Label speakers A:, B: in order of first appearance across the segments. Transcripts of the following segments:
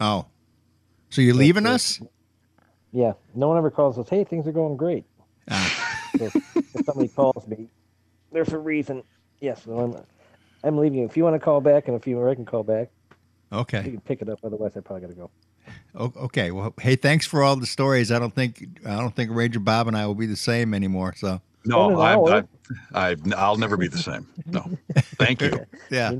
A: Oh, so you're leaving us?
B: Yeah, no one ever calls us. Hey, things are going great.
A: Ah.
B: So if somebody calls me, there's a reason. Yes, well, I'm, I'm leaving you. If you want to call back in a few more, I can call back.
A: Okay.
B: You can pick it up. Otherwise, I probably got to go.
A: Okay. Well, hey, thanks for all the stories. I don't think I don't think Ranger Bob and I will be the same anymore. So
C: No, I,
B: hour.
C: I, I, I'll never be the same. No, thank you.
A: yeah.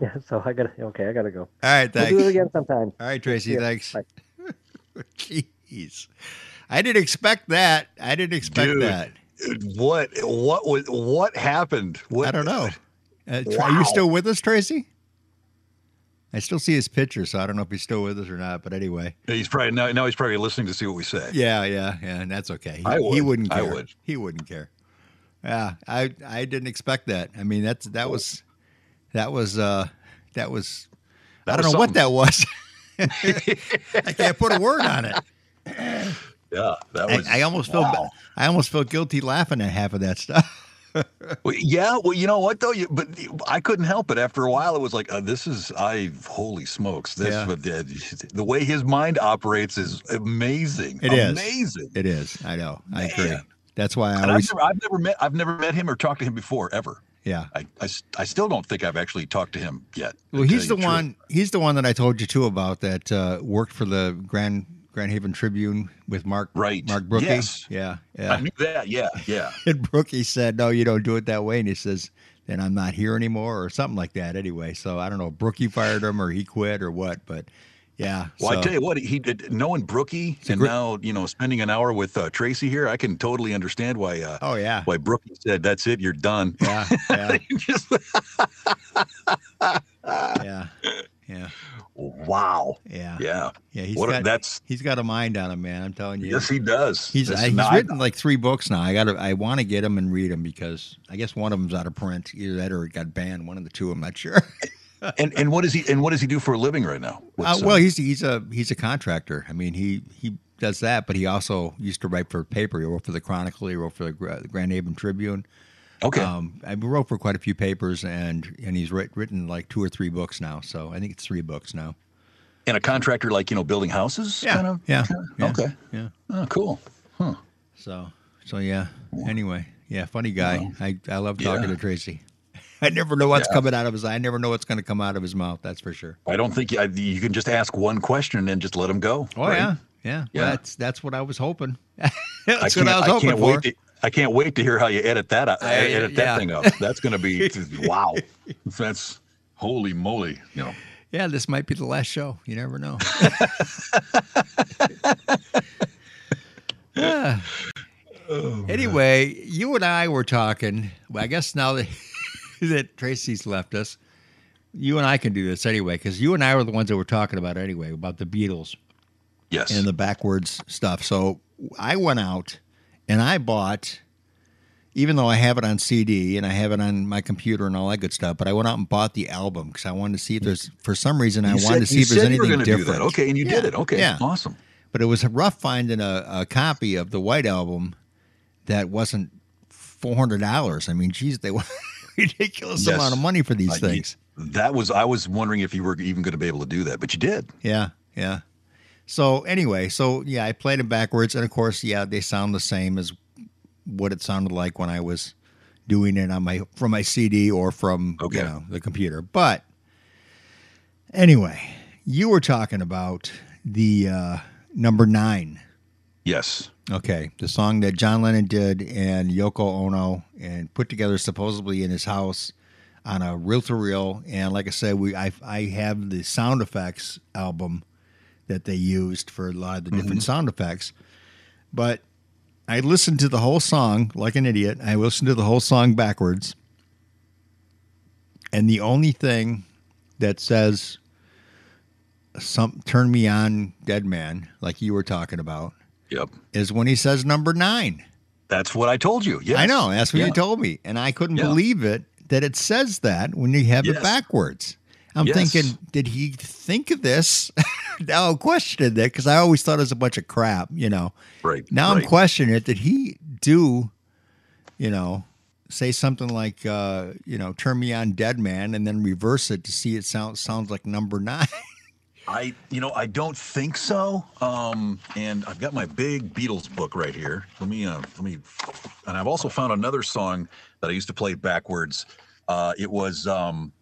B: Me neither. Yeah, so I got to, okay, I got to go.
A: All right.
B: We'll
A: Thanks.
B: do it again sometime.
A: All right, Tracy.
B: Yeah,
A: Thanks.
B: bye.
A: Jeez. I didn't expect that. I didn't expect
C: Dude.
A: that.
C: What, what was, what happened? What,
A: I don't know. Uh, Tra- Are you still with us, Tracy? I still see his picture, so I don't know if he's still with us or not. But anyway,
C: He's probably now, now he's probably listening to see what we say.
A: yeah, yeah, yeah, and that's okay. He,
C: I
A: he
C: would.
A: wouldn't
C: I would.
A: He wouldn't care. Yeah, I I didn't expect that. I mean, that's that was that was uh that was
C: That
A: I don't
C: was
A: know what that was. I can't put a word on it.
C: Yeah, that was.
A: I almost
C: wow.
A: felt I almost felt guilty laughing at half of that stuff.
C: Well, yeah, well, you know what though, you, but I couldn't help it. After a while, it was like, uh, this is I. Holy smokes! This
A: Yeah.
C: but the, the way his mind operates is amazing.
A: It is.
C: amazing.
A: It is. I know. I agree. That's why I
C: And I've never, I've never met I've never met him or talked to him before ever.
A: Yeah.
C: I I still don't think I've actually talked to him yet.
A: Well, he's
C: tell
A: the one. He's the one that I told you too about that uh, worked for the Grand Grand Haven Tribune with Mark.
C: Right.
A: Mark Brookie.
C: Yes.
A: Yeah.
C: I
A: Yeah.
C: knew that. Yeah, yeah.
A: And Brookie said, "No, you don't do it that way." And he says, "Then I'm not here anymore," or something like that. Anyway, so I don't know. Brookie fired him, or he quit, or what. But yeah.
C: Well,
A: so-
C: I tell you what, he did knowing Brookie and
A: great-
C: now you know spending an hour with uh, Tracy here. I can totally understand why uh,
A: Oh yeah.
C: why Brookie said, "That's it, you're done."
A: Yeah. Yeah. Yeah. Yeah.
C: wow.
A: Yeah.
C: Yeah.
A: Yeah. He's
C: What a- that's
A: he's got a mind on him, man. I'm telling you.
C: yes, he does.
A: He's I, he's
C: no, I-
A: written like three books now. I got to I want to get them and read them because I guess one of them's out of print. Either that or it got banned. One of the two. I'm not sure.
C: and and what does he and what does he do for a living right now?
A: Uh, well, he's he's a he's a contractor. I mean, he he does that, but he also used to write for paper. He wrote for the Chronicle. He wrote for the, Gra- the Grand Haven Tribune.
C: okay.
A: Um, I wrote for quite a few papers, and and he's writ, written like two or three books now. So I think it's three books now.
C: and a contractor like you know building houses.
A: Yeah,
C: Kind of.
A: yeah, yeah.
C: Okay.
A: Yeah.
C: Oh, cool. Huh.
A: So so yeah. Anyway, yeah, funny guy. I I love talking
C: Yeah.
A: to Tracy. I never know what's
C: Yeah.
A: coming out of his. I never know what's going to come out of his mouth. That's for sure.
C: I don't think I, you can just ask one question and then just let him go.
A: Oh
C: right?
A: yeah, yeah. Well, that's that's what I was hoping.
C: I
A: that's
C: can't,
A: what I was
C: I
A: hoping
C: can't
A: for.
C: wait. To, I can't wait to hear how you edit that. Uh,
A: I-
C: edit that
A: yeah.
C: thing up. That's going to be wow. That's holy moly. You know.
A: Yeah, this might be the last show. You never know. Ah. anyway, you and I were talking. Well, I guess now that that Tracy's left us, you and I can do this anyway because you and I were the ones that were talking about it anyway about the Beatles
C: Yes.
A: and the backwards stuff. So I went out and I bought, even though I have it on CD and I have it on my computer and all that good stuff, but I went out and bought the album because I wanted to see if there's, for some reason, I
C: You
A: wanted to see if there's
C: said you were
A: anything different.
C: Okay, and you did it. Okay,
A: yeah.
C: awesome.
A: But it was rough finding a, a copy of the White Album that wasn't four hundred dollars. I mean, geez, they want ridiculous
C: Yes.
A: amount of money for these
C: Uh,
A: things.
C: That was I was wondering if you were even going to be able to do that, but you did.
A: Yeah, yeah. So anyway, so yeah, I played them backwards, and of course, yeah, they sound the same as what it sounded like when I was doing it on my from my CD or from
C: Okay.
A: you know the computer. But anyway, you were talking about the uh, number nine.
C: Yes.
A: Okay, the song that John Lennon did and Yoko Ono and put together supposedly in his house on a reel to reel. And like I said, we I I have the sound effects album that they used for a lot of the different mm-hmm. sound effects. But I listened to the whole song like an idiot. I listened to the whole song backwards. And the only thing that says some turn me on dead man like you were talking about
C: Yep.
A: is when he says number nine.
C: That's what I told you. Yes.
A: I know. That's what
C: Yeah.
A: you told me. And I couldn't
C: Yeah.
A: believe it that it says that when you have it backwards. I'm
C: Yes.
A: thinking, did he think of this? now I'm questioning that because I always thought it was a bunch of crap, you know.
C: Right.
A: Now
C: right.
A: I'm questioning it. Did he do, you know, say something like, uh, you know, turn me on dead man and then reverse it to see it sound, sounds like number nine?
C: I, you know, I don't think so. Um, and I've got my big Beatles book right here. Let me, uh, let me, and I've also found another song that I used to play backwards. Uh, it was um,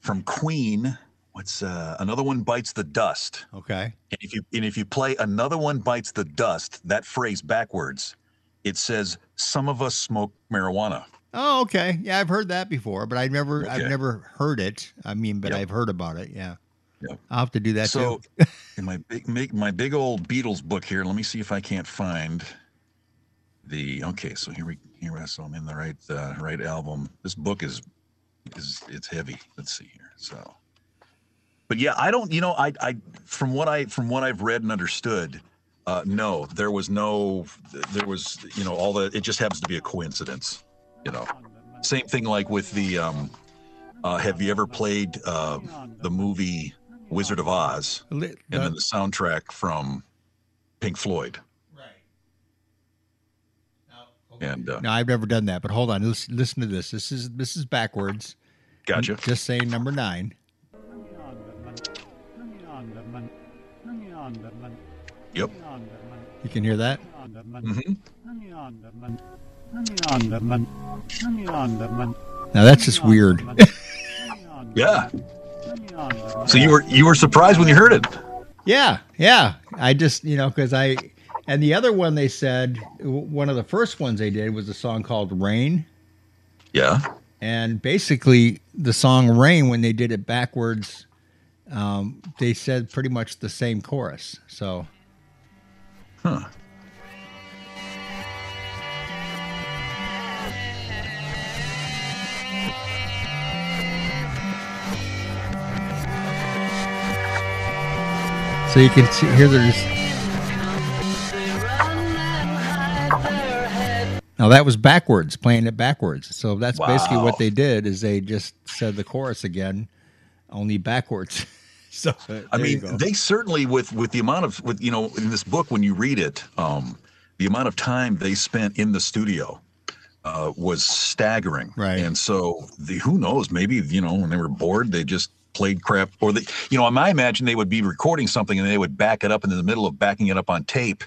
C: from Queen. What's uh, another one bites the dust?
A: Okay.
C: And if you and if you play another one bites the dust, that phrase backwards, it says some of us smoke marijuana.
A: Oh, okay. Yeah, I've heard that before, but I've never I've never heard it. I mean, but
C: Yep.
A: I've heard about it. Yeah.
C: Yep.
A: I'll have to do that
C: so
A: too.
C: in my big make my big old Beatles book here, let me see if I can't find the okay. So here we here we so I'm in the right uh, right album. This book is is it's heavy. Let's see here. So, but yeah, I don't. You know, I I from what I from what I've read and understood. Uh, no, there was no, there was, you know, all the, it just happens to be a coincidence, you know. Same thing like with the, um, uh, have you ever played uh, the movie Wizard of Oz? And
A: the-
C: then the soundtrack from Pink Floyd. Right. And uh,
A: no, I've never done that. But hold on, listen, listen to this. This is this is backwards.
C: gotcha.
A: Just saying number nine.
C: Yep.
A: You can hear that.
C: hmm
A: Now that's just weird.
C: Yeah. So you were you were surprised when you heard it.
A: Yeah, yeah. I just you know because I and the other one they said one of the first ones they did was a song called Rain.
C: Yeah.
A: And basically, the song "Rain" when they did it backwards, um, they said pretty much the same chorus. So
C: Huh.
A: So you can see, hear there's. Now that was backwards, playing it backwards. So that's basically what they did is they just said the chorus again, only backwards. so
C: I mean, they certainly with with the amount of with you know in this book when you read it, um, the amount of time they spent in the studio uh, was staggering.
A: Right.
C: And so the who knows maybe you know when they were bored they just played crap or they you know I imagine they would be recording something and they would back it up and in the middle of backing it up on tape,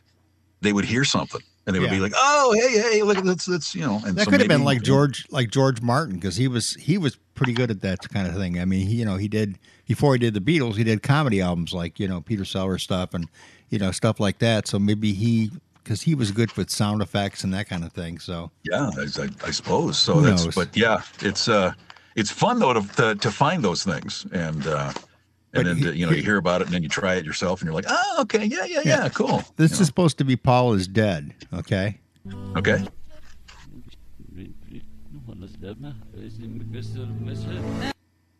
C: they would hear something and they would be like, oh hey hey look that's that's you know and
A: that
C: so
A: could have been like George, like George Martin, because he was he was pretty good at that kind of thing. I mean, he, you know, he did before he did the Beatles, he did comedy albums like you know Peter Sellers stuff and you know stuff like that. So maybe he because he was good with sound effects and that kind of thing. So
C: Yeah, I, I, I suppose so.
A: Who
C: that's
A: knows?
C: but yeah, it's uh, it's fun though to to, to find those things and uh,
A: But
C: and then
A: he-
C: you know you hear about it and then you try it yourself and you're like, oh, okay, yeah, yeah, yeah,
A: Yeah.
C: cool.
A: this
C: You
A: is supposed to be Paul is dead. Okay.
C: okay.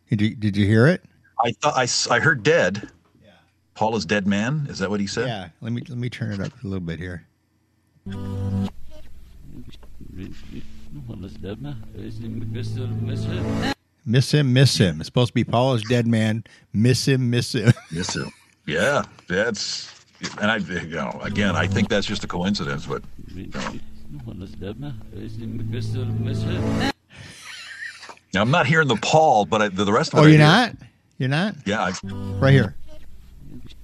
A: Did you did you hear it?
C: I thought I, I heard dead.
A: Yeah.
C: Paul is dead man. Is that what he said?
A: Yeah. Let me let me turn it up a little bit here. Miss him, miss him. It's supposed to be Paul is dead man. Miss him, miss him.
C: Yes, sir. Yeah, that's and I you know again I think that's just a coincidence, but now, I'm not hearing the Paul, but I, the, the rest of it.
A: oh, you're not? You're not?
C: Yeah, I,
A: Right here.
D: It's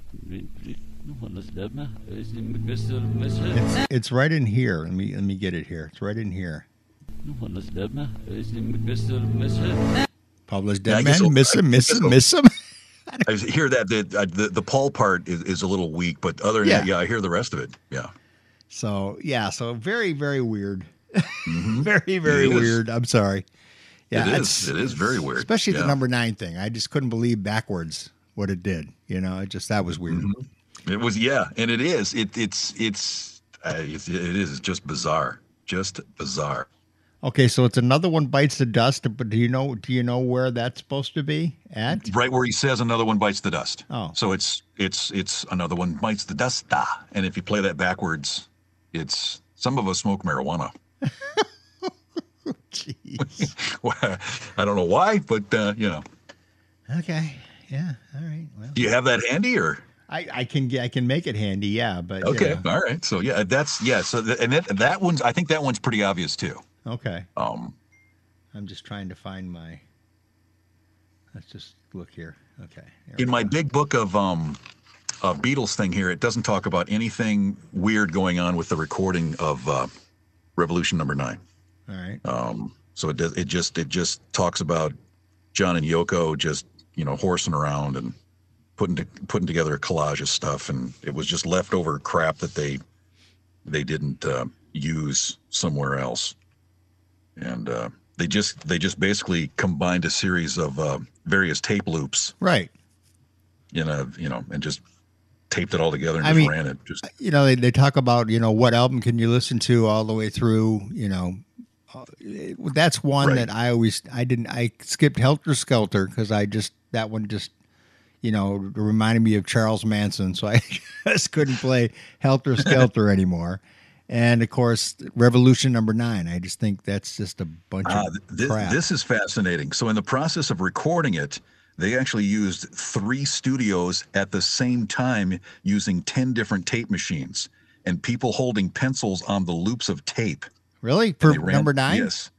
A: It's, it's right in here. Let me let me get it here. It's right in here. Paul is
C: Yeah, I
A: dead
C: guess
A: man.
C: so.
A: Miss him,
C: I
A: miss him,
C: so.
A: miss him.
C: I hear that the uh, the, the Paul part is, is a little weak, but other than that,
A: Yeah.
C: yeah, I hear the rest of it. Yeah.
A: So yeah, so very very weird.
C: Mhm.
A: very very
C: It is.
A: weird. I'm sorry. Yeah,
C: it is. It is very weird.
A: Especially the number nine thing. I just couldn't believe backwards what it did. You know, it just that was weird.
C: Mhm. It was yeah, and it is. It it's it's uh, it's it is it's just bizarre, just bizarre.
A: Okay, so it's another one bites the dust. But do you know? Do you know where that's supposed to be at?
C: Right where he says another one bites the dust.
A: Oh.
C: So it's it's it's another one bites the dust. ah. And if you play that backwards, it's some of us smoke marijuana.
A: Jeez.
C: I don't know why, but uh, you know.
A: Okay. Yeah. All right. Well,
C: Do you have that handy or?
A: I, I can get I can make it handy. Yeah, but you
C: Okay,
A: know.
C: all right. So yeah, that's yeah. So th- and that, that one's I think that one's pretty obvious too.
A: Okay.
C: Um,
A: I'm just trying to find my. Let's just look here. Okay. there we
C: In my
A: go.
C: big book of um of Beatles thing here, it doesn't talk about anything weird going on with the recording of uh, Revolution Number Nine.
A: All right.
C: Um, so it does. It just it just talks about John and Yoko just you know horsing around and putting to, putting together a collage of stuff, and it was just leftover crap that they they didn't uh, use somewhere else, and uh, they just they just basically combined a series of uh, various tape loops
A: Right.
C: You know, you know and just taped it all together and
A: I
C: just
A: mean-
C: ran it. Just
A: You know, they, they talk about, you know, what album can you listen to all the way through, you know. Uh, That's one
C: Right.
A: that I always I didn't I skipped Helter Skelter because I just that one just you know reminded me of Charles Manson, so I just couldn't play Helter Skelter anymore. And of course, Revolution Number Nine. I just think that's just a bunch
C: Ah,
A: of
C: th-
A: crap.
C: this is fascinating. So, in the process of recording it, they actually used three studios at the same time using 10 different tape machines and people holding pencils on the loops of tape.
A: really for
C: ran-
A: number nine.
C: Yes.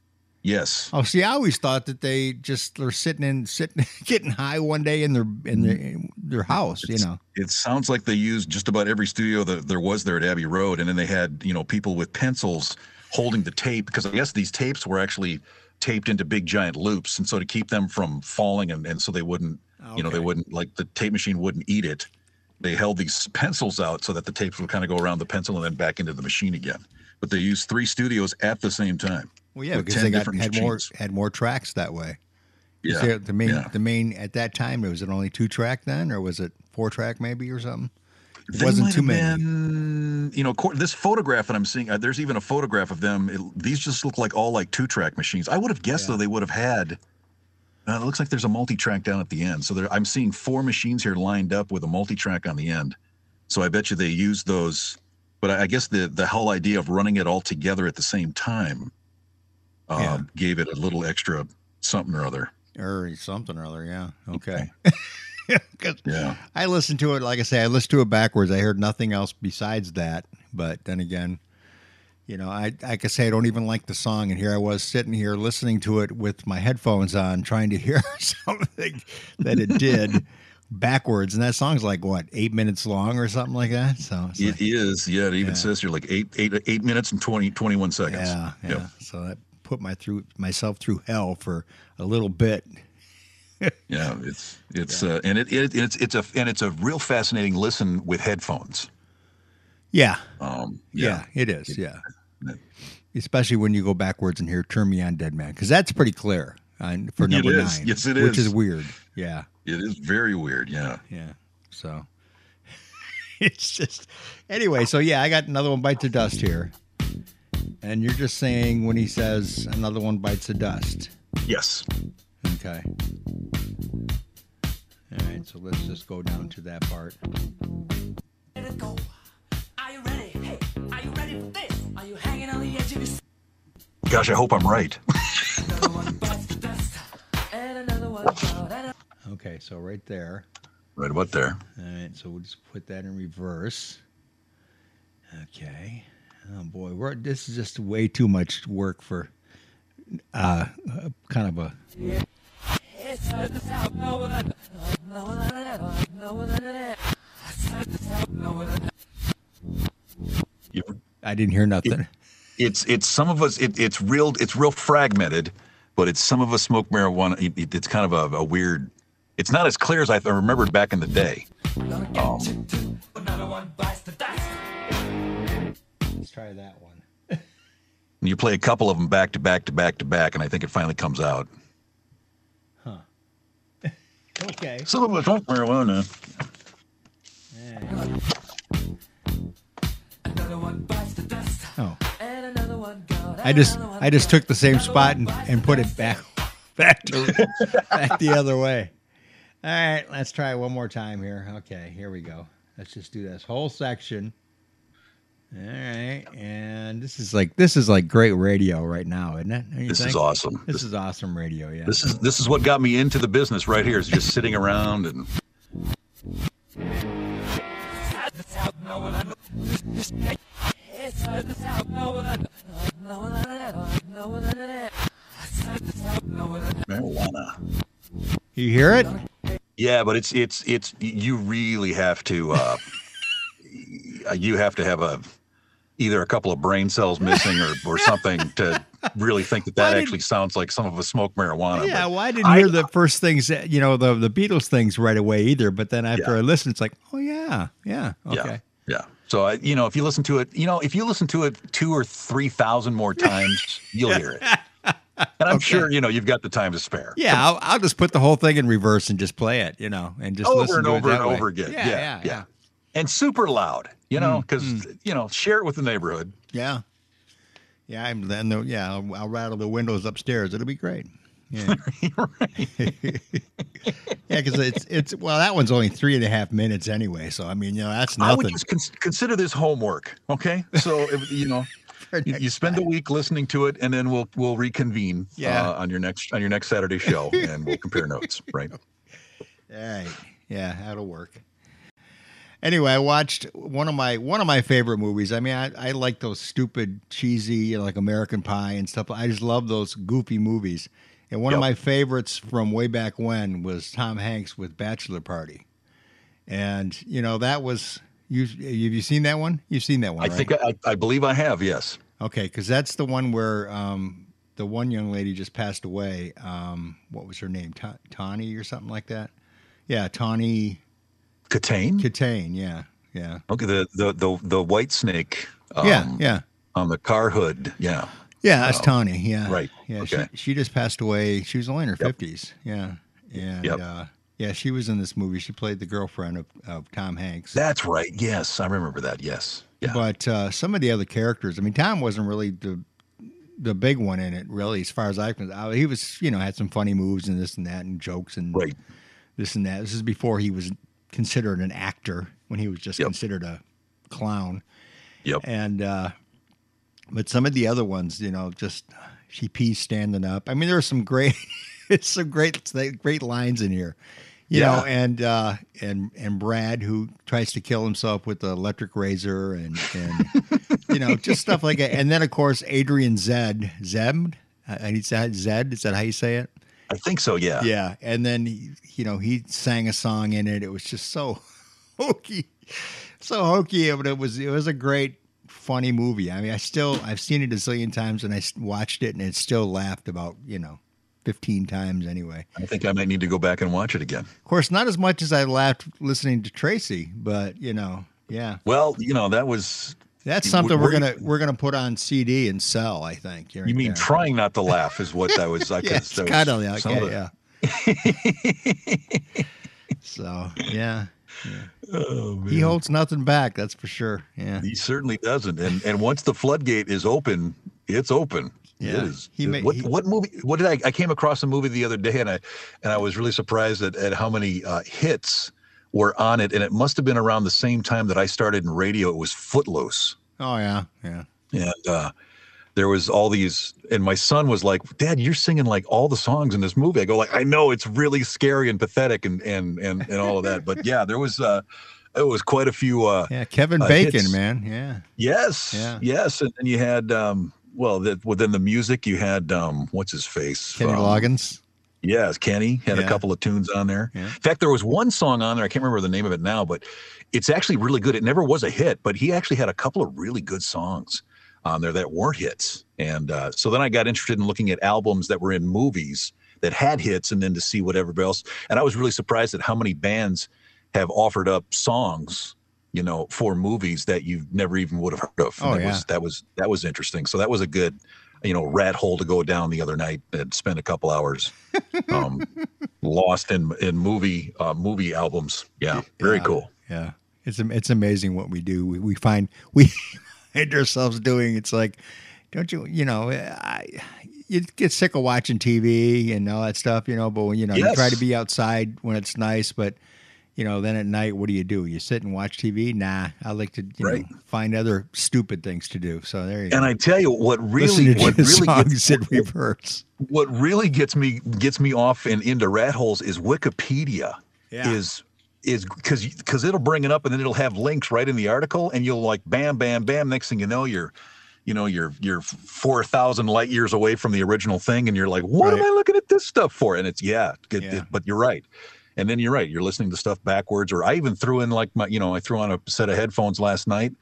C: Yes.
A: Oh, see, I always thought that they just were sitting in, sitting, getting high one day in their in their in their house. You know,
C: It sounds like they used just about every studio that there was there at Abbey Road. And then they had, you know, people with pencils holding the tape because I guess these tapes were actually taped into big giant loops. And so to keep them from falling and, and so they wouldn't you know they wouldn't like the tape machine wouldn't eat it they held these pencils out so that the tapes would kind of go around the pencil and then back into the machine again but they used three studios at the same time
A: Well, yeah, because they got had more had more tracks that way.
C: Yeah
A: there- the main
C: yeah.
A: the main at that time it was it only two track then, or was it four track maybe or something? It
C: They
A: wasn't too many.
C: been, you know this photograph that i'm seeing uh, there's even a photograph of them it, these just look like all like two track machines i would have guessed
A: Yeah.
C: though they would have had uh, it looks like there's a multi-track down at the end so there i'm seeing four machines here lined up with a multi-track on the end so i bet you they used those but i, I guess the the whole idea of running it all together at the same time um,
A: Yeah.
C: gave it a little extra something or other
A: or something or other. Yeah. Okay.
C: yeah
A: I listened to it, like I say, I listened to it backwards. I heard nothing else besides that. But then again, you know, I like I say, I don't even like the song, and here I was sitting here listening to it with my headphones on, trying to hear something that it did backwards. And that song's like what eight minutes long or something like that. So
C: it
A: like,
C: is yeah it even
A: Yeah.
C: says here like eight eight eight minutes and 20 21 seconds
A: yeah, yeah.
C: Yep.
A: So that put my through myself through hell for a little bit.
C: Yeah, it's it's uh, and it, it it's it's a and it's a real fascinating listen with headphones.
A: Yeah,
C: Um,
A: yeah, it is. Yeah,
C: Yeah.
A: especially when you go backwards and hear "Turn Me On, Dead Man" because that's pretty clear on, for number
C: is.
A: nine.
C: Yes, it
A: which
C: is.
A: is weird. Yeah,
C: it is very weird. Yeah,
A: yeah. So it's just anyway. So yeah, I got another one bites the dust here, and you're just saying when he says another one bites the dust.
C: yes,
A: Okay. All right, so let's just go down to that part.
D: Let it go. Are you ready? Hey, are you ready for this? Are you hanging on the edge of your seat?
C: gosh, I hope I'm right.
D: Another one bites the dust, and another one out, and
A: Okay, so right there.
C: right about there.
A: All right, so we'll just put that in reverse. Okay. Oh boy, we're, this is just way too much work for uh, uh, kind of a. I didn't hear nothing.
C: It's it's some of us. It, it's real. It's real fragmented, but it's some of us smoke marijuana. It, it- it's kind of a, a weird. It's not as clear as I remembered back in the day.
D: gonna
A: try that one.
C: And you play a couple of them back to back to back to back, and I think it finally comes out. Huh.
A: okay.
C: Some of us smoke marijuana.
D: Another one bites
A: Oh,
D: and another one gone.
A: I just I just took the same spot and, and put it back back to back the other way. All right, let's try it one more time here. Okay, here we go. Let's just do this whole section. All right, and this is like this is like great radio right now, isn't it?
C: This is awesome.
A: This is awesome radio. Yeah.
C: This is this is what got me into the business right here. Is just sitting around and marijuana.
A: you hear it?
C: Yeah, but it's it's it's you really have to uh you have to have a either a couple of brain cells missing or or something to really think that
A: Why
C: that
A: did-
C: actually sounds like some of us smoke marijuana.
A: Yeah,
C: but
A: well, I didn't
C: I-
A: hear the first things, you know, the the Beatles things right away either. But then after
C: Yeah.
A: I listened, it's like, oh yeah, yeah,
C: Yeah.
A: okay,
C: Yeah. So I, you know, if you listen to it, you know, if you listen to it two or three thousand more times, you'll hear it. And I'm
A: Okay.
C: sure you know you've got the time to spare.
A: yeah. I'll, I'll just put the whole thing in reverse and just play it, you know, and just
C: over
A: listen
C: and
A: to
C: over and
A: way.
C: over again.
A: Yeah, yeah, yeah,
C: And super loud, you know,
A: Mm,
C: because you know, share it with the neighborhood.
A: yeah. Yeah, I'm then. The, yeah, I'll, I'll rattle the windows upstairs. It'll be great. Yeah, yeah, because it's it's well, that one's only three and a half minutes anyway. So I mean, you know, that's nothing.
C: I would just cons- consider this homework. Okay, so if, you know, you, spend a week listening to it, and then we'll we'll reconvene
A: Yeah.
C: uh, on your next on your next Saturday show, and we'll compare notes. Right?
A: All right. Yeah, that'll work. Anyway, I watched one of my one of my favorite movies. I mean, I, I like those stupid, cheesy, you know, like American Pie and stuff. I just love those goofy movies. And one of my favorites from way back when was Tom Hanks with Bachelor Party. And you know that was you. Have you seen that one? You've seen that one,
C: I
A: right?
C: think I, I believe I have. Yes.
A: Okay, because that's the one where um, the one young lady just passed away. Um, what was her name? Ta- Tawny or something like that. Yeah, Tawny
C: Kitaen.
A: Kitaen. Yeah, yeah,
C: Okay. The the the the Whitesnake. Um,
A: yeah, yeah,
C: On the car hood. Yeah.
A: yeah. That's Tawny. Yeah,
C: right,
A: Yeah,
C: okay.
A: she she just passed away. She was only in her fifties. Yeah, and
C: Yep.
A: uh, yeah, she was in this movie. She played the girlfriend of, of Tom Hanks.
C: That's right. Yes, I remember that. Yes. Yeah.
A: But uh, some of the other characters, I mean, Tom wasn't really the the big one in it, really, as far as I can. uh, He was, you know, had some funny moves and this and that and jokes and
C: Right.
A: this and that. This is before he was considered an actor, when he was just
C: Yep.
A: considered a clown.
C: Yep.
A: And uh, but some of the other ones, you know, just she pees standing up. I mean, there are some great, some great, great lines in here. You
C: Yeah.
A: know, and uh, and and Brad who tries to kill himself with the electric razor, and and you know just stuff like that. And then of course Adrian Zed Zeb, I need to Zed. Is that how you say it?
C: I think so. Yeah.
A: Yeah, and then he, you know he sang a song in it. It was just so hokey, so hokey, but it was it was a great, funny movie. I mean, I still I've seen it a zillion times, and I watched it, and it still laughed about you know fifteen times anyway.
C: I think I might need to go back and watch it again.
A: Of course, not as much as I laughed listening to Tracy, but you know, yeah,
C: Well, you know, that was.
A: That's something we're
C: were
A: gonna we're gonna put on CD and sell. I think.
C: You mean
A: there.
C: trying not to laugh is what that was. I
A: Yeah,
C: that
A: kind of like yeah, yeah. so yeah.
C: Oh,
A: He holds nothing back, that's for sure. Yeah.
C: He certainly doesn't. And and once the floodgate is open, it's open.
A: Yeah.
C: It is.
A: He ma-
C: what
A: he-
C: what movie? What did I? I came across a movie the other day, and I and I was really surprised at, at how many uh, hits were on it. And it must have been around the same time that I started in radio. It was Footloose.
A: Oh yeah, yeah.
C: and uh, there was all these and my son was like dad you're singing like all the songs in this movie i go like i know it's really scary and pathetic and and and, and all of that but yeah there was uh it was quite a few uh
A: Yeah, Kevin
C: Uh,
A: Bacon,
C: hits.
A: man. Yeah.
C: yes
A: Yeah.
C: yes and then you had um well that within the music you had um what's his face
A: Kenny
C: um,
A: Loggins.
C: Yes, Kenny had a couple of tunes on there.
A: Yeah.
C: In fact, there was one song on there. I can't remember the name of it now, but it's actually really good. It never was a hit, but he actually had a couple of really good songs on there that weren't hits. And uh, so then I got interested in looking at albums that were in movies that had hits, and then to see what everybody else. And I was really surprised at how many bands have offered up songs, you know, for movies that you never even would have heard of.
A: Oh,
C: that
A: yeah.
C: was that was that was interesting. So that was a good, you know, rat hole to go down the other night and spend a couple hours um, lost in in movie uh, movie albums. Yeah, very
A: Yeah.
C: cool.
A: Yeah. It's it's amazing what we do. We, we find we find ourselves doing. It's like, don't you? You know, I you get sick of watching TV and all that stuff. You know, but when, you know you try to be outside when it's nice, but you know, then at night, what do you do? You sit and watch TV? Nah, I like to you
C: Right.
A: know find other stupid things to do. So there you
C: And
A: go.
C: And I tell you what really what really gets,
A: in reverse.
C: what really gets me gets me off and into rat holes is Wikipedia.
A: Yeah.
C: Is is because because it'll bring it up and then it'll have links right in the article and you'll like bam bam bam. Next thing you know, you're you know you're you're four thousand light years away from the original thing and you're like, what am I looking at this stuff for? And it's yeah, it-
A: Yeah.
C: it- but you're right. And then you're right, you're listening to stuff backwards. Or I even threw in like my, you know, I threw on a set of headphones last night,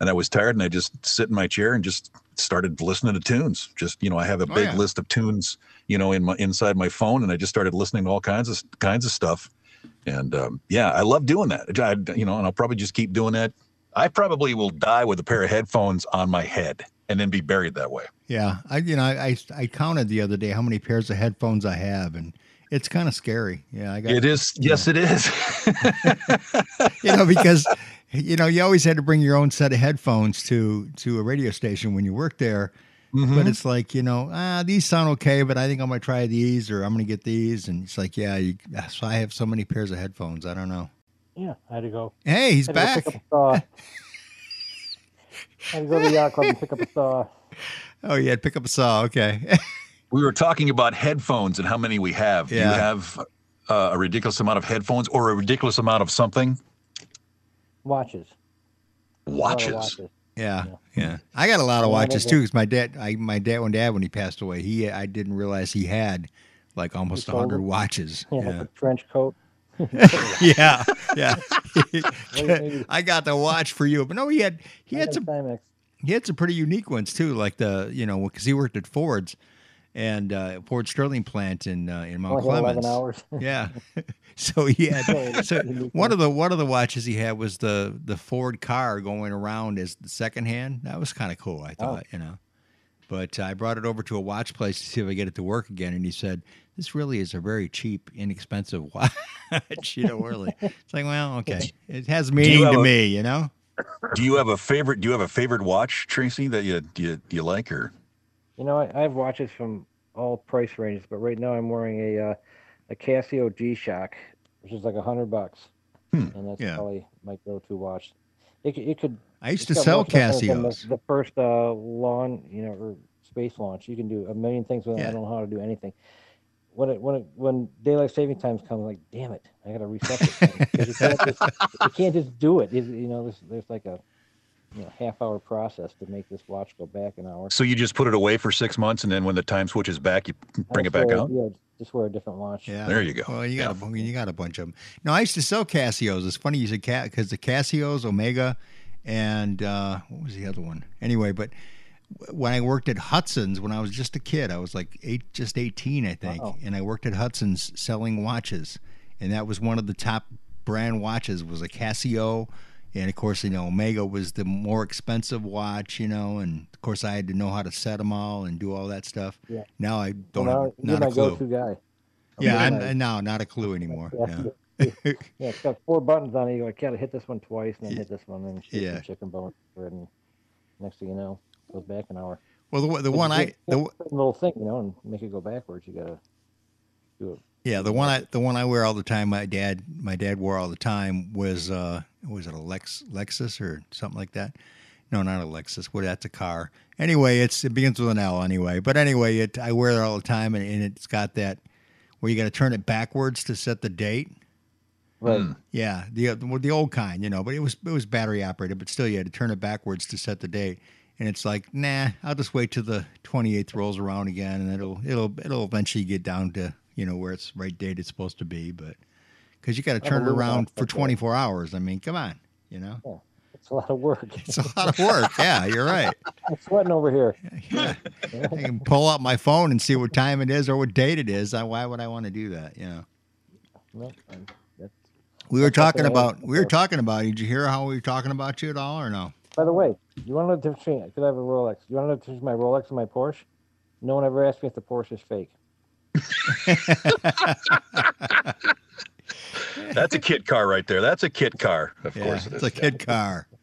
C: and I was tired, and I just sit in my chair and just started listening to tunes. Just you know, I have a
A: Oh,
C: big
A: yeah.
C: list of tunes, you know, in my inside my phone, and I just started listening to all kinds of kinds of stuff. And um, yeah, I love doing that. I, you know, and I'll probably just keep doing that. I probably will die with a pair of headphones on my head and then be buried that way.
A: Yeah, I you know I, I I counted the other day how many pairs of headphones I have, and it's kind of scary. Yeah, I got
C: It is, yes, it is.
A: you know because you know you always had to bring your own set of headphones to to a radio station when you worked there.
C: Mm-hmm.
A: But it's like you know, ah, these sound okay, but I think I'm gonna try these or I'm gonna get these, and it's like, yeah, you, so I have so many pairs of headphones. I don't know.
B: Yeah, I had to go.
A: Hey, he's
B: Had to go
A: back.
B: pick up a saw. I had to go to the yacht club and pick up a saw.
A: Oh, yeah, pick up a saw. Okay.
C: we were talking about headphones and how many we have. Do
A: Yeah.
C: you have uh, a ridiculous amount of headphones or a ridiculous amount of something?
B: Watches. A lot of
C: Watches.
A: Yeah,
B: Yeah.
A: yeah. I got a lot of watches too. Because my dad, I my dad, when dad when he passed away, he I didn't realize he had like almost a hundred watches.
B: Yeah,
A: Yeah,
B: a trench coat.
A: yeah, yeah. I got the watch for you, but no, he had he
B: I
A: had some he had some pretty unique ones too, like the you know because he worked at Ford's and uh, Ford Sterling plant in uh, in Mount Clemens.
B: eleven hours.
A: Yeah. so he had so one of the one of the watches he had was the the Ford car going around as the second hand. That was kind of cool, I thought, you know. But I brought it over to a watch place to see if I get it to work again, and he said, "This really is a very cheap, inexpensive watch." you know, really. It's like, well, okay, it has meaning to
C: a-
A: me, you know.
C: Do you have a favorite? Do you have a favorite watch, Tracy, that you do you, you like or?
B: You know, I, I have watches from all price ranges, but right now I'm wearing a uh, a Casio G Shock, which is like a hundred bucks,
C: Hmm,
B: and that's
A: yeah.
B: probably my go-to watch. It could, it could
A: I used to sell
B: more stuff in it than
A: Casios.
B: The, the first uh, lawn, you know, or space launch, you can do a million things with it.
A: Yeah.
B: I don't know how to do anything. When it when it when daylight saving times comes, like damn it, I gotta reset this thing. 'Cause you, can't just, you can't just do it. It- You know, there's there's like a you know, half hour process to make this watch go back an hour.
C: So you just put it away for six months, and then when the time switches back, you bring
B: I
C: it back
B: wear-
C: out.
B: Yeah, just wear a different watch.
A: Yeah.
C: There you go.
A: Well, you got a bu- you got a bunch of them. No, I used to sell Casios. It's funny you said cat because the Casios, Omega, and uh, what was the other one? Anyway, but when I worked at Hudson's when I was just a kid, I was like eight, just eighteen, I think,
B: Wow.
A: and I worked at Hudson's selling watches, and that was one of the top brand watches was a Casio. And of course, you know, Omega was the more expensive watch, you know, and of course, I had to know how to set them all and do all that stuff.
B: Yeah.
A: Now I don't
B: now
A: have
B: you're
A: not
B: my
A: a clue.
B: go-to guy.
A: Yeah,
B: Okay.
A: I'm, uh, no, not a clue anymore.
B: Yeah. Yeah, it's got four buttons on it. You like, gotta hit this one twice, and then hit this one, and shoot
A: Yeah.
B: chicken bone and next thing you know, it goes back an hour.
A: Well, the one- the one I the
B: can't put a little thing, you know, and make it go backwards. You gotta do it.
A: Yeah the one I the one I wear all the time. My dad my dad wore all the time was uh was it a Lex Lexus or something like that? No, not a Lexus. What that's a car. Anyway, it's it begins with an L anyway. But anyway, it I wear it all the time, and, and it's got that where you got to turn it backwards to set the date.
B: Right.
C: Hmm.
A: Yeah, the the old kind, you know, but it was it was battery operated, but still you had to turn it backwards to set the date. And it's like, nah, I'll just wait till the 28th rolls around again, and it'll it'll it'll eventually get down to you know where it's right date it's supposed to be. But because you got to turn it around for
B: but, uh,
A: 24 hours. I mean, come on, you know, Yeah.
B: It's a lot of work.
A: it's a lot of work. Yeah, you're right.
B: I'm sweating over here.
A: Yeah, I can pull out my phone and see what time it is or what date it is. Why would I want to do that? You know.
B: No,
A: We were talking about we were talking about. Did you hear how we were talking about you at all or no?
B: By the way, you want to know the difference between? Because I have a Rolex. You want to know the difference between my Rolex and my Porsche? No one ever asked me if the Porsche is fake.
C: That's a kit car right there. That's a kit car. Of
A: Yeah,
C: course it
A: it's
C: is.
A: a kit car.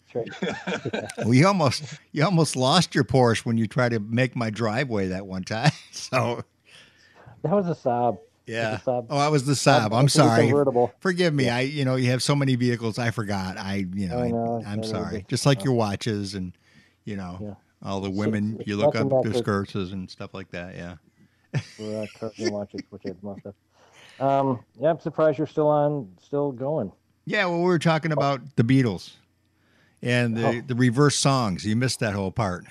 A: Well, you almost you almost lost your Porsche when you tried to make my driveway that one time. So
B: That was a Saab.
A: yeah.
B: It's a Saab.
A: Oh, I was the Saab. I'm sorry. Forgive me. I you know you have so many vehicles. I forgot. I you know,
B: I know,
A: I, am
B: I
A: sorry.
B: but-
A: Just like your watches and you know
B: Yeah.
A: all the women
B: it's
A: you look
B: nothing
A: up
B: that
A: their skirts and stuff like that. Yeah.
B: For uh, watches, which I must have. Um, yeah, I'm surprised you're still on, still going.
A: Yeah. Well, we were talking about the Beatles and the
B: Oh.
A: the reverse songs. You missed that whole part.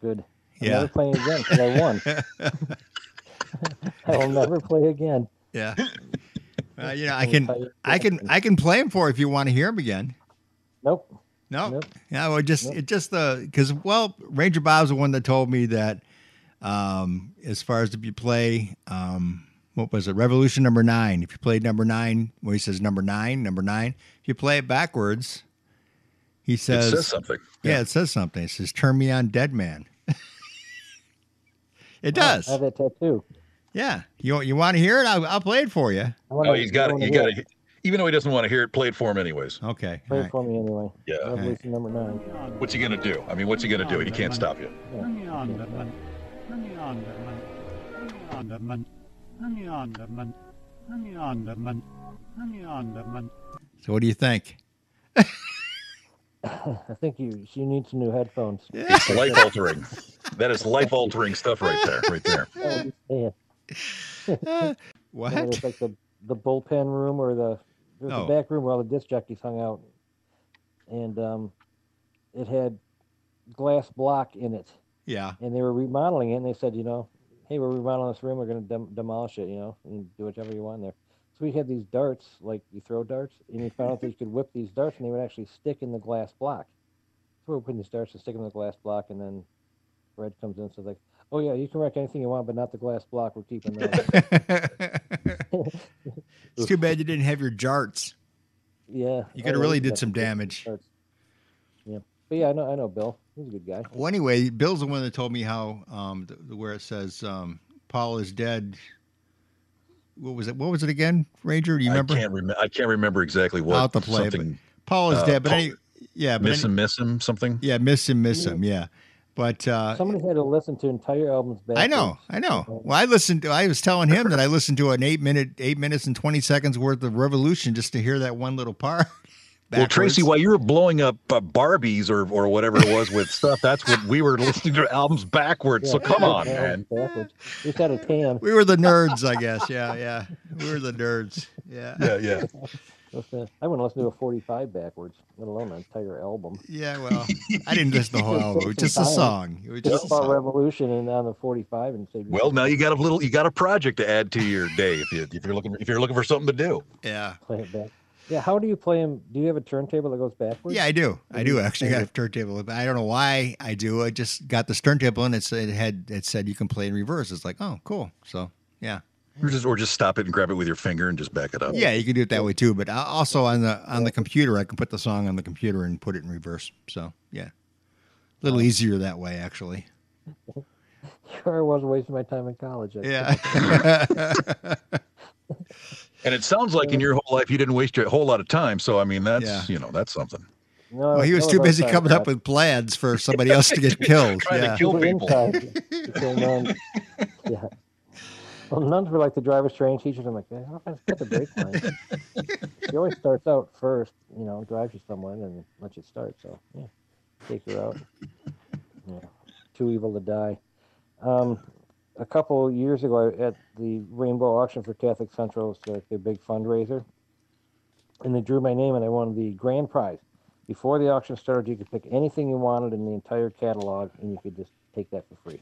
B: Good. I'm
A: Yeah.
B: never playing again because I won. I will never play again.
A: Yeah. Uh, you know, I can, I can, I can play him for if you want to hear him again.
B: Nope.
A: No,
B: Nope.
A: yeah, well, just
B: Nope.
A: it just the because well, Ranger Bob's the one that told me that um, as far as if you play, um, what was it, Revolution number nine? If you played number nine, where he says number nine, number nine, if you play it backwards, he
C: It
A: says,
C: says something.
A: yeah, it says something. It says, "Turn me on, dead man." it does.
B: I have that tattoo.
A: yeah, you you want to hear it? I'll, I'll play it for you.
C: Oh, he's got it. You got to Even though he doesn't want to hear it, play it for him anyways.
A: Okay.
B: Play
A: all
B: it
A: right.
B: for me anyway.
C: Yeah.
B: Revolution number nine.
C: What's he gonna do? I mean, what's he gonna do? He can't stop you.
A: So what do you think?
B: I think you she needs some new headphones.
C: It's life altering. That is life altering stuff right there. Right there.
B: Yeah.
A: Uh,
B: You know,
A: what?
B: There's like the, the bullpen room or the there's
A: Oh.
B: the back room where all the disc jockeys hung out, and um, it had glass block in it,
A: Yeah.
B: and they were remodeling it. And they said, you know, hey, we're remodeling this room. We're going to dem- demolish it, you know, and do whatever you want there. So we had these darts, like you throw darts, and you found out that you could whip these darts, and they would actually stick in the glass block. So we're putting these darts to stick them in the glass block, and then Red comes in and says like, "Oh yeah, you can wreck anything you want, but not the glass block. We're keeping that."
A: it's too bad you didn't have your jarts.
B: yeah,
A: You could have really did some damage.
B: darts. Yeah, but yeah, I know, I know Bill. He's a good guy.
A: Well, anyway, Bill's the one that told me how um, the, the- where it says um, Paul is dead. What was it? What was it again, Ranger? Do you remember?
C: I can't remember. I can't remember exactly what.
A: I'll have to play
C: something.
A: Paul is
C: uh,
A: dead, but
C: Paul-
A: any, yeah, but
C: miss
A: any-
C: him, miss him, something.
A: yeah, miss him, miss him, yeah. But uh,
B: Somebody had to listen to entire albums back.
A: I know, I know. Well, I listened to. I was telling him that I listened to an eight minute, eight minutes and twenty seconds worth of Revolution just to hear that one little part.
C: Well, Tracy, while you were blowing up uh, Barbies or or whatever it was with stuff, that's what we were listening to albums backwards. So come on, man.
B: Backwards. We just had a tan.
A: we were the nerds, I guess. Yeah, yeah, we were the nerds. Yeah,
C: Yeah, yeah.
B: Listen- I wouldn't listen to a 45 backwards, let alone an entire album.
A: yeah. Well, I didn't listen to the whole album. It was just a song. It was just
B: Just
A: a
B: about
A: song.
B: Revolution and on the 45 and say,
C: Well, now you got a little, you got a project to add to your day if you if you're looking if you're looking for something to do.
A: Yeah,
B: play it back. Yeah, how do you play them? Do you have a turntable that goes backwards?
A: yeah, I do. I do actually have a turntable. I don't know why I do. I just got this turntable and it said it had it said you can play in reverse. It's like, oh, cool. So yeah.
C: Or just or just stop it and grab it with your finger and just back it up.
A: Yeah, you can do it that way too. But also on the on the computer, I can put the song on the computer and put it in reverse. So yeah, a little easier that way, actually.
B: Sure, I wasn't wasting my time in college. I-
A: Yeah.
C: And it sounds like in your whole life you didn't waste a whole lot of time. So I mean that's
A: Yeah.
C: you know that's something.
B: No,
A: well, he was too busy
B: outside
A: coming up with plans for somebody else to get killed.
C: Trying to kill-
B: People
C: people.
B: inside. So yeah. Well, nuns were like the driver's training teachers. I'm like, man, how can I get the brake line? she always starts out first, you know, drives you somewhere and then lets you start. So, yeah, take her out. Yeah. Too evil to die. Um, a couple years ago at the Rainbow Auction for Catholic Central, it's like their big fundraiser. And they drew my name and I won the grand prize. Before the auction started, you could pick anything you wanted in the entire catalog and you could just take that for free.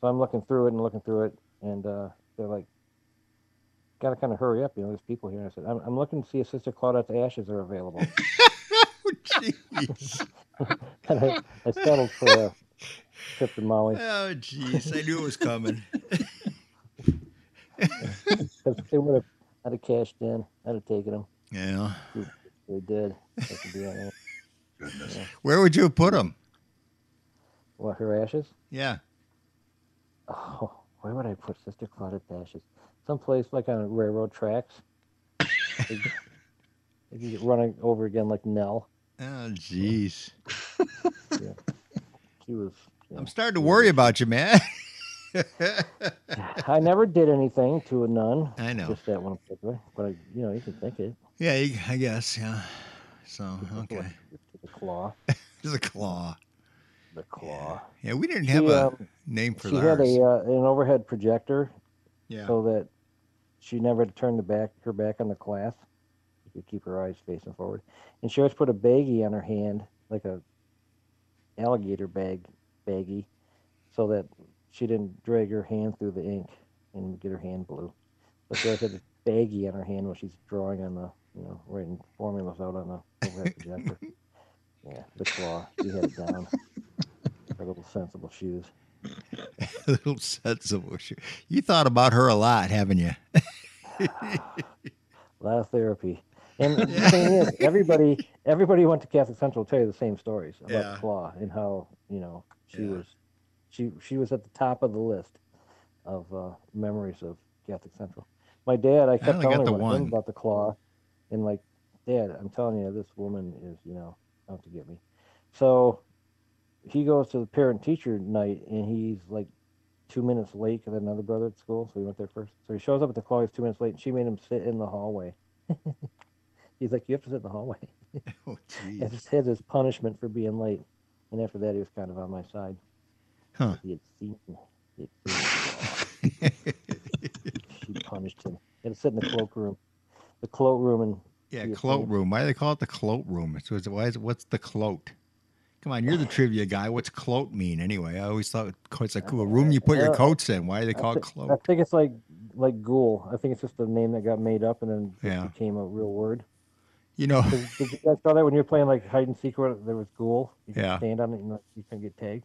B: So I'm looking through it and looking through it, and uh, they're like, "Got to kind of hurry up, you know. There's people here." And I said, "I'm, I'm looking to see if Sister Claudette's ashes are available."
A: Jeez.
B: and I, I settled for a trip to Maui
A: Oh, jeez. I knew it was coming.
B: because they would have I'd have cashed in. I'd have taken them.
A: Yeah.
B: They did. They could be on there.
C: Goodness.
A: Where would you have put them?
B: What her ashes?
A: Yeah.
B: Oh, where would I put Sister Claudette's ashes? Someplace like on railroad tracks. They- they could get running over again like Nell.
A: Oh, jeez. yeah.
B: She was.
A: I'm starting to worry about you, man.
B: I never did anything to a nun.
A: I know.
B: Just that one particular, but I, you know, you can think it.
A: Yeah, you- I guess. Yeah. So okay,
B: The claw,
A: a claw.
B: the claw.
A: Yeah, we didn't
B: She,
A: have a
B: um,
A: name for
B: she had a uh, an overhead projector
A: yeah.
B: so that she never had to turn the back her back on the class. She could keep her eyes facing forward, and she always put a baggie on her hand, like a alligator bag baggie, so that she didn't drag her hand through the ink and get her hand blue. But she always had to baggie on her hand while she's drawing on the, you know, writing formulas out on the overhead projector. Yeah, the claw. She had it down. Her little sensible shoes.
A: A little sensible. shoe. You thought about her a lot, haven't you?
B: A lot of therapy. And the thing is, everybody everybody went to Catholic Central will tell you the same stories about
A: Yeah.
B: the claw and how you know she
A: Yeah.
B: was she she was at the top of the list of uh, memories of Catholic Central. My dad, I kept
A: got
B: telling him
A: one.
B: about the claw, and like, Dad, I'm telling you, this woman is you know out to get me. So he goes to the parent teacher night, and he's like two minutes late because another brother at school, so he went there first. So he shows up at the claw, he's two minutes late, and she made him sit in the hallway. he's like, you have to sit in the hallway.
A: Oh,
B: his, as his punishment for being late. And after that, he was kind of on my side.
A: Huh.
B: He had seen, he had seen she punished him. He had to sit in the cloakroom. The cloakroom and
A: Yeah,
B: Yeah,
A: cloak room. Why do they call it the cloak room? So it's, why is it, what's the cloak? Come on, you're the trivia guy. What's cloak mean anyway? I always thought it's like a room you put your coats in. Why do they call it
B: thi- I think it's like like ghoul. I think it's just a name that got made up and then
A: Yeah.
B: became a real word.
A: You know,
B: Did you guys saw that when you were playing like hide and seek where there was ghoul? You
A: Yeah.
B: stand on it and like, you couldn't get tagged.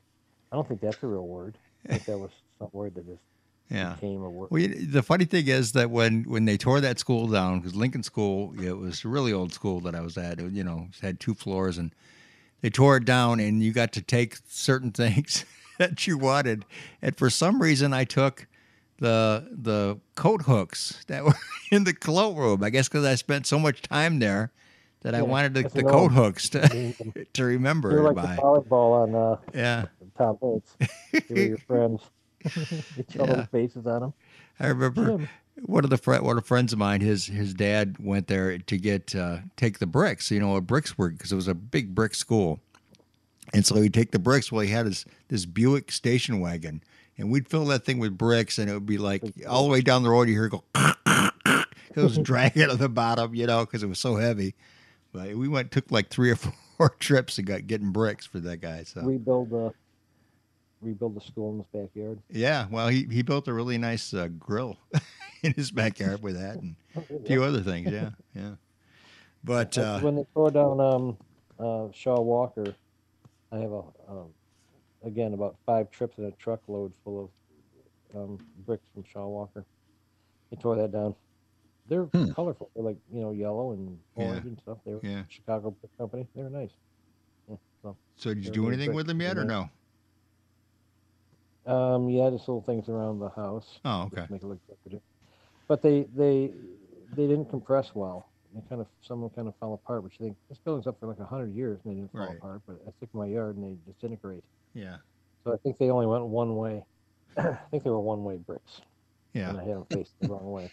B: I don't think that's a real word. I think that was some word that just
A: yeah.
B: became a word.
A: Well, the funny thing is that when when they tore that school down, because Lincoln School, it was a really old school that I was at. It, you know, it had two floors, and they tore it down, and you got to take certain things that you wanted. And for some reason, I took the the coat hooks that were in the cloak room. I guess because I spent so much time there that I wanted the, the coat hooks to to remember
B: You're like
A: by.
B: the volleyball on uh,
A: Yeah.
B: Tom. They were your friends. Get your
A: Yeah.
B: faces on them.
A: I remember one of the fri one of friends of mine. His his dad went there to get uh, take the bricks. You know what bricks were because it was a big brick school, and so he'd take the bricks. Well, he had his this Buick station wagon, and we'd fill that thing with bricks, and it would be like all the way down the road. You hear it go. it was dragging at the bottom, you know, because it was so heavy. But we went took like three or four trips and got getting bricks for that guy. So
B: Rebuild the rebuild the school in his backyard.
A: yeah, well, he he built a really nice uh, grill in his backyard with that and a few other things. Yeah, yeah. But uh,
B: when they tore down um, uh, Shaw Walker, I have a um, again about five trips in a truckload full of um, bricks from Shaw Walker. They tore that down. They're
C: Hmm.
B: colorful. They're like you know yellow and
A: Yeah.
B: orange and stuff. They were
A: Yeah.
B: Chicago Brick Company. They were nice. Yeah, so
A: so did you do anything with them yet or no?
B: Um, yeah, just little things around the house.
A: Oh, okay.
B: Make it look decorative. But they they they didn't compress well. They kind of some of them kind of fell apart. But you think this building's up for like hundred years and they didn't fall
A: Right.
B: apart. But I stick in my yard and they disintegrate.
A: Yeah,
B: So I think they only went one way. I think they were one way bricks,
A: yeah.
B: and I had them faced the wrong way.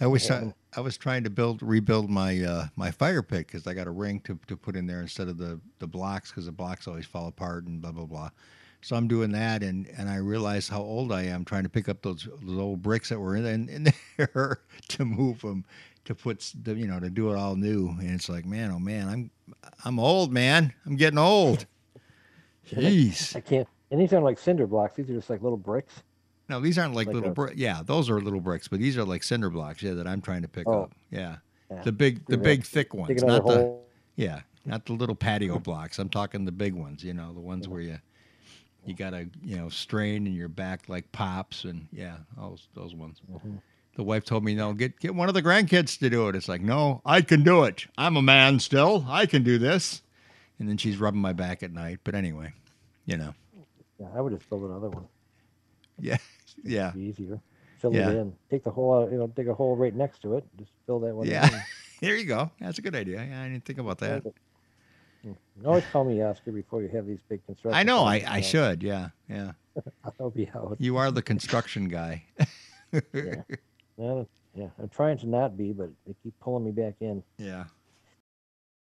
A: I was
B: Yeah.
A: try- I was trying to build rebuild my uh, my fire pit because I got a ring to, to put in there instead of the the blocks because the blocks always fall apart and blah blah blah. So I'm doing that and and I realize how old I am trying to pick up those those old bricks that were in in, in there to move them to put the, you know to do it all new and it's like man oh man I'm I'm old man I'm getting old. Jeez.
B: I can't. And these aren't like cinder blocks. These are just like little bricks.
A: No, these aren't like,
B: Like
A: little bricks. Yeah, those are little bricks, but these are like cinder blocks. Yeah, that I'm trying to pick
B: Oh.
A: up. Yeah.
B: Yeah.
A: the big, the big thick ones, not the
B: hole.
A: yeah, not the little patio blocks. I'm talking the big ones. You know, the ones where you you gotta you know strain and your back like pops and yeah, those those ones.
B: Mhm.
A: The wife told me no, get get one of the grandkids to do it. It's like no, I can do it. I'm a man still. I can do this. And then she's rubbing my back at night. But anyway, you know,
B: Yeah, I would just build another one.
A: yeah, yeah.
B: Easier. Fill
A: Yeah.
B: it in. Take the hole out. You know, dig a hole right next to it. Just fill that one.
A: Yeah.
B: In.
A: There you go. That's a good idea. Yeah, I didn't think about that.
B: You can always call me Oscar before you have these big construction.
A: I know. I, I should. Yeah. Yeah.
B: I'll be out.
A: You are the construction guy.
B: Yeah. Yeah, I'm trying to not be, but they keep pulling me back in.
A: Yeah.